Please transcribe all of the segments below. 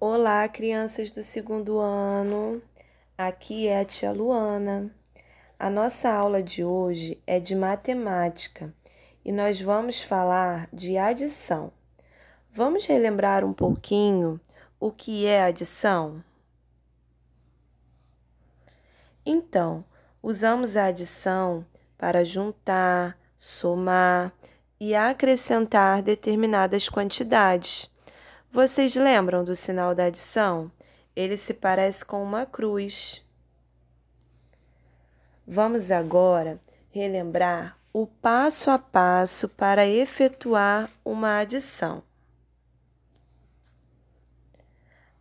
Olá, crianças do segundo ano. Aqui é a tia Luana. A nossa aula de hoje é de matemática e nós vamos falar de adição. Vamos relembrar um pouquinho o que é adição? Então, usamos a adição para juntar, somar e acrescentar determinadas quantidades. Vocês lembram do sinal da adição? Ele se parece com uma cruz. Vamos agora relembrar o passo a passo para efetuar uma adição.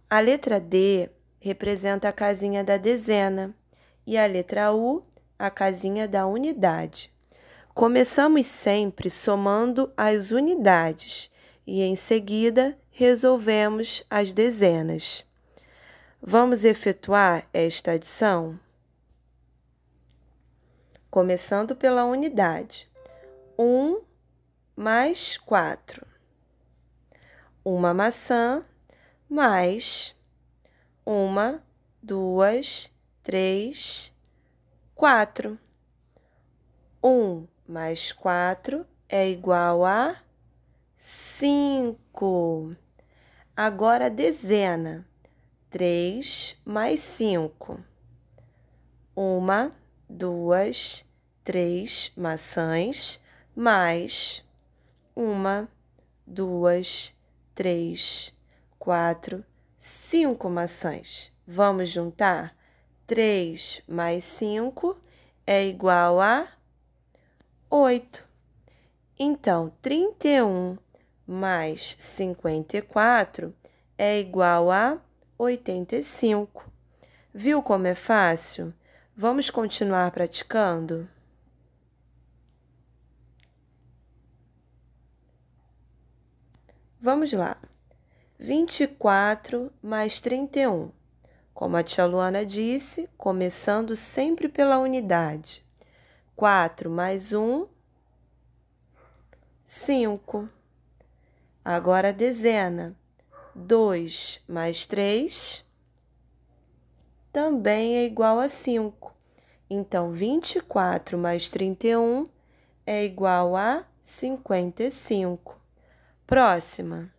A letra D representa a casinha da dezena e a letra U a casinha da unidade. Começamos sempre somando as unidades e em seguida resolvemos as dezenas. Vamos efetuar esta adição? Começando pela unidade. 1 mais 4. Uma maçã mais uma, duas, três, quatro. Um mais quatro é igual a cinco. Agora a dezena. Três mais cinco. Uma, duas, três maçãs, mais uma, duas, três, quatro, cinco maçãs. Vamos juntar? Três mais cinco é igual a oito. Então, trinta e um mais 54 é igual a 85. Viu como é fácil? Vamos continuar praticando? Vamos lá. 24 mais 31. Como a tia Luana disse, começando sempre pela unidade. 4 mais 1, 5. Agora a dezena. 2 mais 3 também é igual a 5. Então, 24 mais 31 é igual a 55. Próxima.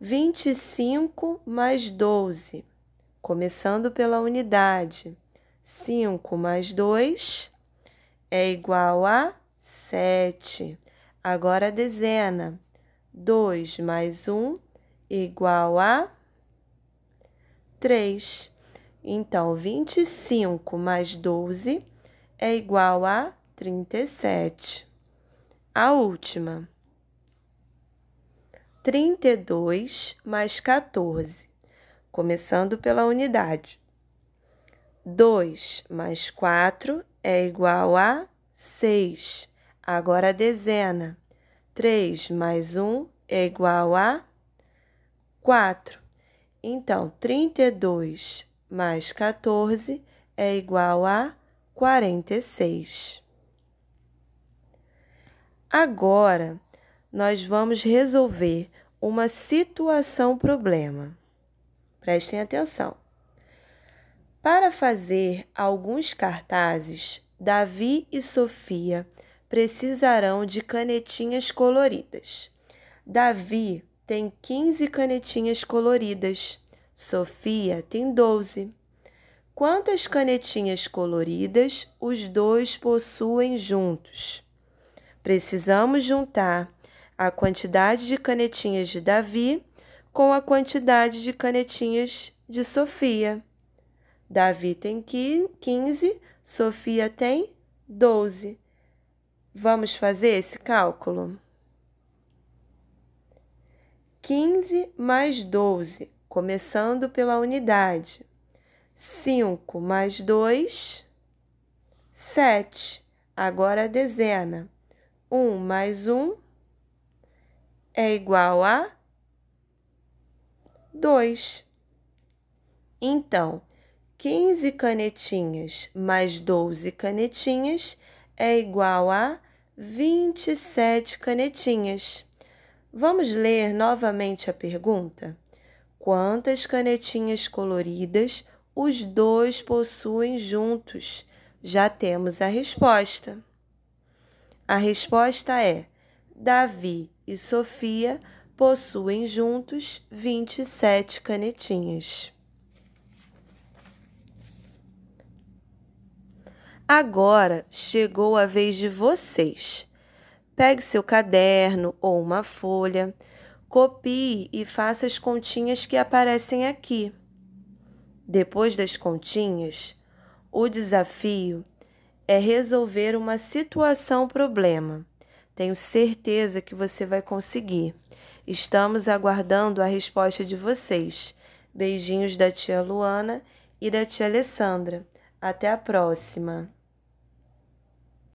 25 mais 12, começando pela unidade. 5 mais 2 é igual a 7. Agora a dezena. 2 mais 1 igual a 3. Então, 25 mais 12 é igual a 37. A última. 32 mais 14, começando pela unidade. 2 mais 4 é igual a 6. Agora a dezena. 3 mais 1 é igual a 4. Então, 32 mais 14 é igual a 46. Agora, nós vamos resolver uma situação-problema. Prestem atenção. Para fazer alguns cartazes, Davi e Sofia precisarão de canetinhas coloridas. Davi tem 15 canetinhas coloridas, Sofia tem 12. Quantas canetinhas coloridas os dois possuem juntos? Precisamos juntar a quantidade de canetinhas de Davi com a quantidade de canetinhas de Sofia. Davi tem 15, Sofia tem 12. Vamos fazer esse cálculo? 15 mais 12, começando pela unidade. 5 mais 2, 7. Agora a dezena. 1 mais 1 é igual a 2. Então, 15 canetinhas mais 12 canetinhas é igual a 27 canetinhas. Vamos ler novamente a pergunta? Quantas canetinhas coloridas os dois possuem juntos? Já temos a resposta. A resposta é: Davi e Sofia possuem juntos 27 canetinhas. Agora chegou a vez de vocês. Pegue seu caderno ou uma folha, copie e faça as continhas que aparecem aqui. Depois das continhas, o desafio é resolver uma situação-problema. Tenho certeza que você vai conseguir. Estamos aguardando a resposta de vocês. Beijinhos da tia Luana e da tia Alessandra. Até a próxima!